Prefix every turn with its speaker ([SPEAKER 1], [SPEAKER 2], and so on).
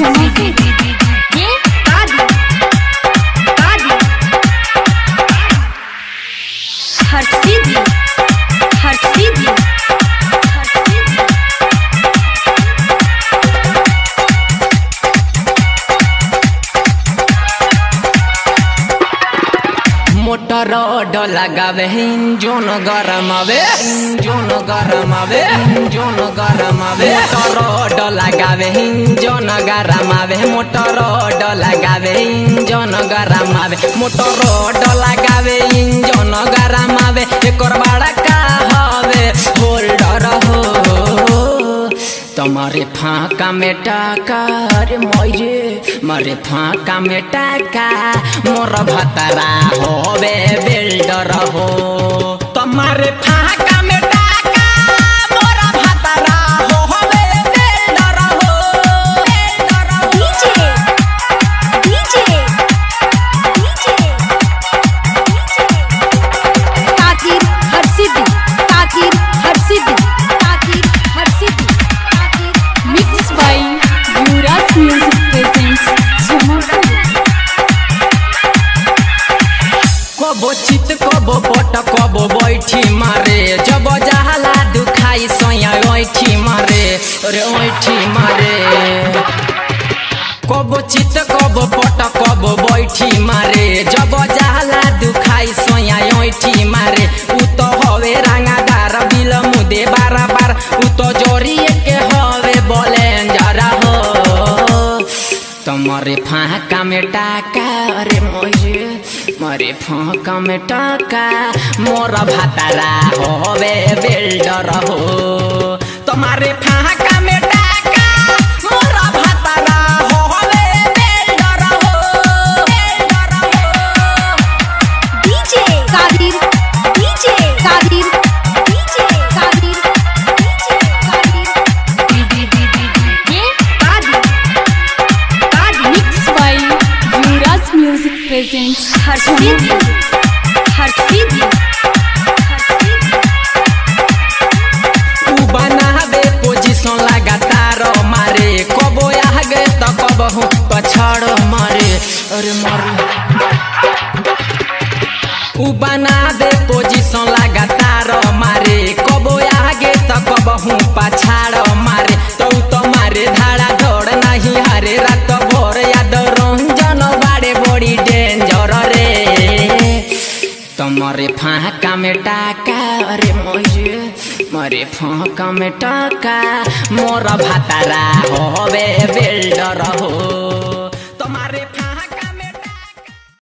[SPEAKER 1] Take it
[SPEAKER 2] motor लगावे, engine गरम आवे, इंजन गरम आवे, इंजन गरम आवे। रोड लगावे, इंजन गरमावे मोटर लगावे, इंजन गरमावे मोटर लगावे, इंजन गरम आवे। तुम्हारे फाका में टाका अरे मोजे मारे फाका में टाका मोर भतरा होवे बिल्डर हो। तुम्हारे फाका कबो, चित कबो, पट कबो, बैठी मारे। जब जहाला दुखाई, सोया ओठी मारे। अरे ओठी मारे। कबो, चित कबो, पट कबो, बैठी मारे। जब जहाला दुखाई, सोया ओठी मारे। उ तो हवे रंगादार, बिल मुदे बाराबार। उ तो जोरिए के हवे बोले जरा हो। तुम्हारे फाका में टाका, अरे मोजे मारे फाका में टाका मोर भातारा होवे बिल्डर हो।
[SPEAKER 1] प्रेजेंट्स हर सीधी हर सीधी हर सीधी
[SPEAKER 2] उ बनावे पोजीशन लगातार मारे कबो आगे त कबहु पछाड़ मारे अरे मारे उ बनावे पोजीशन लगातार मारे फाका में टाका अरे मोजे मरे फाका में टाका मोर भातारा होवे बिल्डर हो